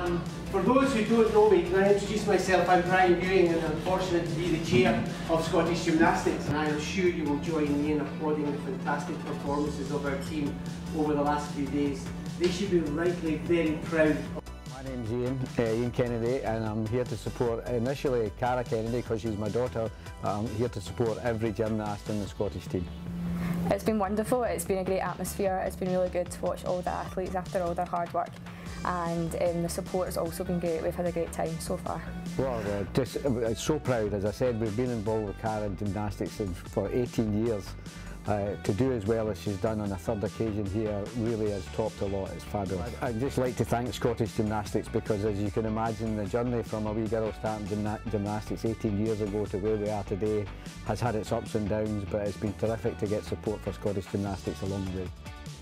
Um, for those who don't know me, can I introduce myself? I'm Brian Ewing and I'm fortunate to be the chair of Scottish Gymnastics and I am sure you will join me in applauding the fantastic performances of our team over the last few days. They should be rightly very proud my name's Ian, uh, Ian Kennedy, and I'm here to support initially Cara Kennedy because she's my daughter. I'm here to support every gymnast in the Scottish team. It's been wonderful, it's been a great atmosphere, it's been really good to watch all the athletes after all their hard work and um, the support has also been great, we've had a great time so far. Well, uh, just uh, so proud, as I said, we've been involved with Cara in gymnastics for 18 years uh, to do as well as she's done on a third occasion here really has topped a lot, it's fabulous. I'd just like to thank Scottish Gymnastics because as you can imagine the journey from a wee girl starting gymna gymnastics 18 years ago to where we are today has had its ups and downs but it's been terrific to get support for Scottish Gymnastics along the way.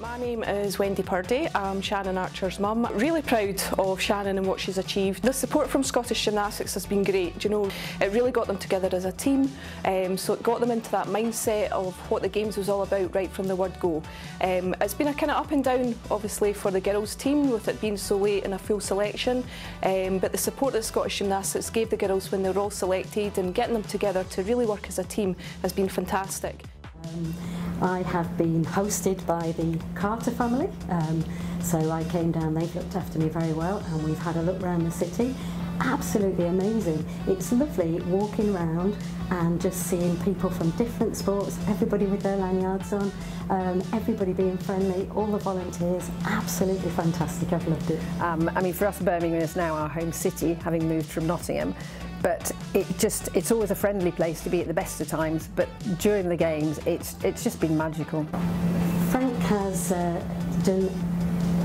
My name is Wendy Purdy. I'm Shannon Archer's mum. Really proud of Shannon and what she's achieved. The support from Scottish Gymnastics has been great. You know, it really got them together as a team. Um, so it got them into that mindset of what the games was all about right from the word go. Um, it's been a kind of up and down, obviously, for the girls' team with it being so late in a full selection. Um, but the support that Scottish Gymnastics gave the girls when they were all selected and getting them together to really work as a team has been fantastic. Um, I have been hosted by the Carter family, um, so I came down, they've looked after me very well, and we've had a look around the city. Absolutely amazing. It's lovely walking around and just seeing people from different sports, everybody with their lanyards on, um, everybody being friendly, all the volunteers, absolutely fantastic. I've loved it. Um, I mean, for us, Birmingham is now our home city, having moved from Nottingham but it just it's always a friendly place to be at the best of times but during the games it's it's just been magical Frank has uh, done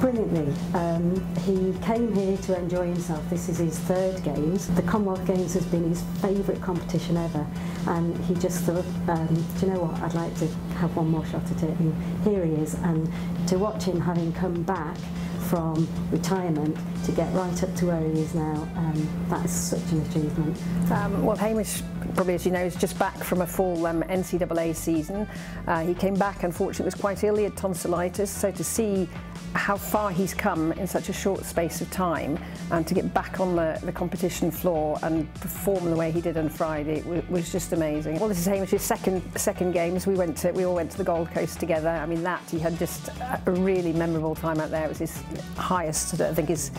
brilliantly. Um, he came here to enjoy himself. This is his third Games. The Commonwealth Games has been his favourite competition ever. And he just thought, um, do you know what, I'd like to have one more shot at it. And here he is. And to watch him having come back from retirement to get right up to where he is now, um, that is such an achievement. Um, well, Hamish, probably as you know, is just back from a full um, NCAA season. Uh, he came back, unfortunately, was quite ill, he had tonsillitis, so to see how far he's come in such a short space of time and to get back on the, the competition floor and perform the way he did on Friday was just amazing. Well, this is Hamish's second second games. We went to we all went to the Gold Coast together. I mean that he had just a really memorable time out there. It was his highest, I think his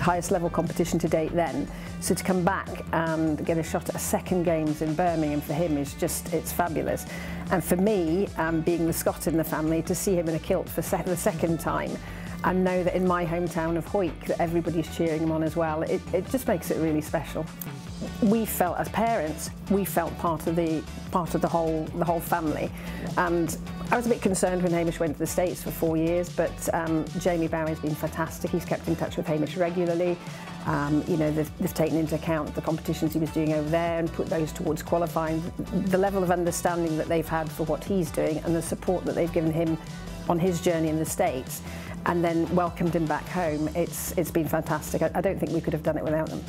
highest level competition to date then. So to come back and get a shot at a second games in Birmingham for him is just, it's fabulous. And for me, um, being the Scot in the family, to see him in a kilt for se the second time and know that in my hometown of Hawick that everybody's cheering him on as well, it, it just makes it really special. We felt as parents, we felt part of the part of the whole the whole family, and I was a bit concerned when Hamish went to the States for four years, but um, Jamie Bowie's been fantastic. He's kept in touch with Hamish regularly. Um, you know, they've, they've taken into account the competitions he was doing over there and put those towards qualifying. The level of understanding that they've had for what he's doing and the support that they've given him on his journey in the States and then welcomed him back home. It's, it's been fantastic. I, I don't think we could have done it without them.